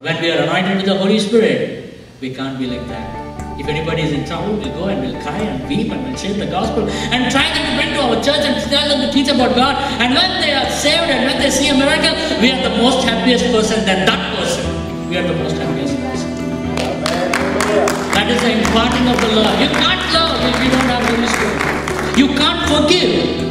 When we are anointed with the Holy Spirit, we can't be like that. If anybody is in trouble, we'll go and we'll cry and weep and we'll share the gospel and try to bring to our church and tell them to teach about God. And when they are saved and when they see a miracle, we are the most happiest person than that person. We are the most happiest person. That is the imparting of the love. You can't love if you don't have the Holy Spirit. You can't forgive